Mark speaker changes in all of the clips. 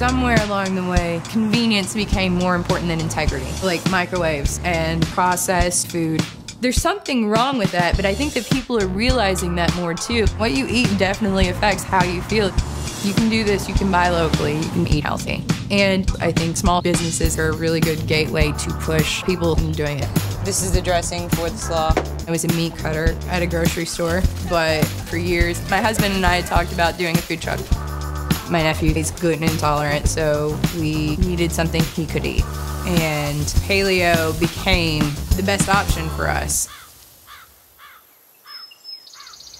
Speaker 1: somewhere along the way, convenience became more important than integrity, like microwaves and processed food. There's something wrong with that, but I think that people are realizing that more too. What you eat definitely affects how you feel. You can do this, you can buy locally, you can eat healthy. And I think small businesses are a really good gateway to push people in doing it.
Speaker 2: This is the dressing for the slaw.
Speaker 1: I was a meat cutter at a grocery store, but for years, my husband and I talked about doing a food truck. My nephew is gluten intolerant, so we needed something he could eat. And paleo became the best option for us.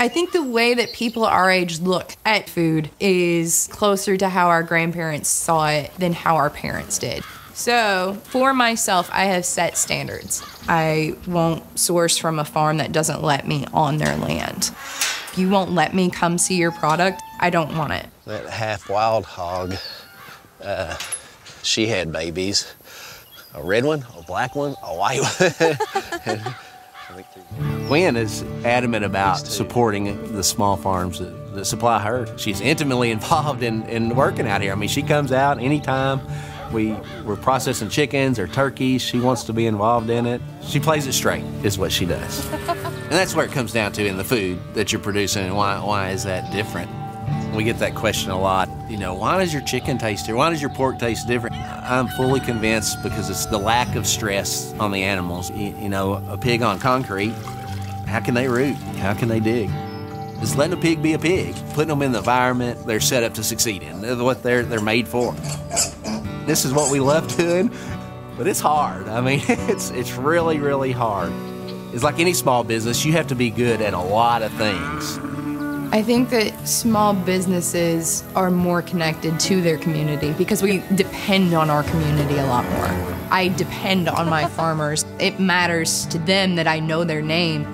Speaker 1: I think the way that people our age look at food is closer to how our grandparents saw it than how our parents did. So, for myself, I have set standards. I won't source from a farm that doesn't let me on their land. You won't let me come see your product, I don't want it.
Speaker 3: That half wild hog, uh, she had babies. A red one, a black one, a white one.
Speaker 4: Gwen is adamant about supporting the small farms that, that, supply her. She's intimately involved in, in working out here. I mean, she comes out anytime we, we're processing chickens or turkeys. She wants to be involved in it. She plays it straight, is what she does. and that's where it comes down to in the food that you're producing and why, why is that different? We get that question a lot. You know, why does your chicken taste different? Why does your pork taste different? I'm fully convinced because it's the lack of stress on the animals. You, know, a pig on concrete, how can they root? How can they dig? It's letting a pig be a pig, putting them in the environment they're set up to succeed in, what they're, they're made for. This is what we love doing, but it's hard. I mean, it's, it's really, really hard. It's like any small business, you have to be good at a lot of things.
Speaker 1: I think that small businesses are more connected to their community because we depend on our community a lot more. I depend on my farmers. It matters to them that I know their name.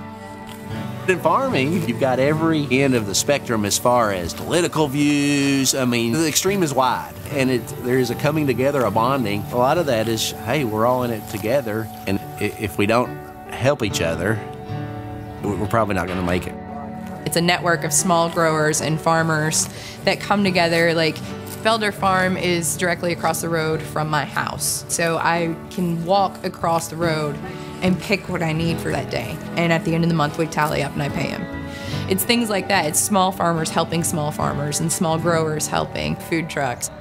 Speaker 4: In farming, you've got every end of the spectrum as far as political views. I mean, the extreme is wide, and it, there's a coming together, a bonding. A lot of that is, hey, we're all in it together, and if we don't help each other, we're probably not going to make it.
Speaker 1: It's a network of small growers and farmers that come together. Like Felder Farm is directly across the road from my house. So I can walk across the road and pick what I need for that day. And at the end of the month, we tally up and I pay him. It's things like that. It's small farmers helping small farmers and small growers helping food trucks.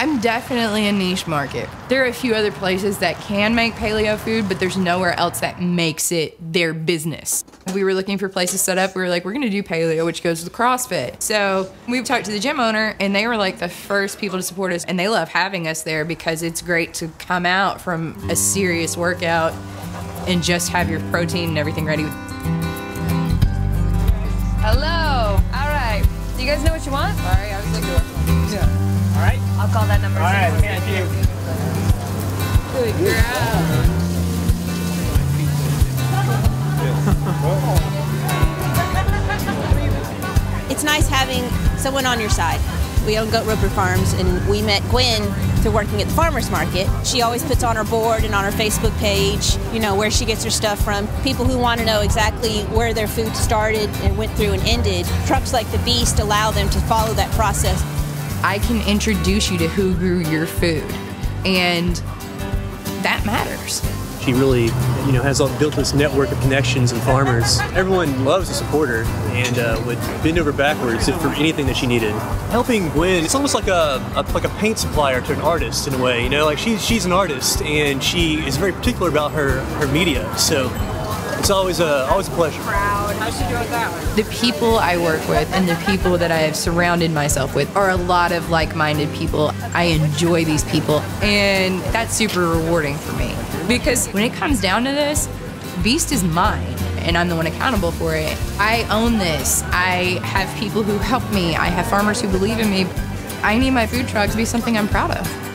Speaker 1: I'm definitely a niche market. There are a few other places that can make paleo food, but there's nowhere else that makes it their business. We were looking for places set up. We were like, we're gonna do paleo, which goes with CrossFit. So we talked to the gym owner, and they were like the first people to support us, and they love having us there because it's great to come out from a serious workout and just have your protein and everything ready.
Speaker 2: Hello. All right. Do you guys know what you want? Sorry, I was looking. Yeah. I'll call that number.
Speaker 5: All right. Thank you.
Speaker 2: Good girl.
Speaker 6: it's nice having someone on your side. We own Goat Roper Farms, and we met Gwen through working at the farmers market. She always puts on her board and on her Facebook page, you know, where she gets her stuff from. People who want to know exactly where their food started and went through and ended, trucks like the Beast allow them to follow that process.
Speaker 1: I can introduce you to who grew your food, and that matters.
Speaker 7: She really, you know, has built this network of connections and farmers. Everyone loves to support her and uh, would bend over backwards if for anything that she needed. Helping Gwen, it's almost like a, a, like a paint supplier to an artist in a way. You know, like she's she's an artist and she is very particular about her her media. So it's always a always a pleasure.
Speaker 2: Proud. How's she doing that one?
Speaker 1: The people I work with and the people that I have surrounded myself with are a lot of like-minded people. I enjoy these people, and that's super rewarding for me because when it comes down to this, Beast is mine and I'm the one accountable for it. I own this. I have people who help me. I have farmers who believe in me. I need my food truck to be something I'm proud of.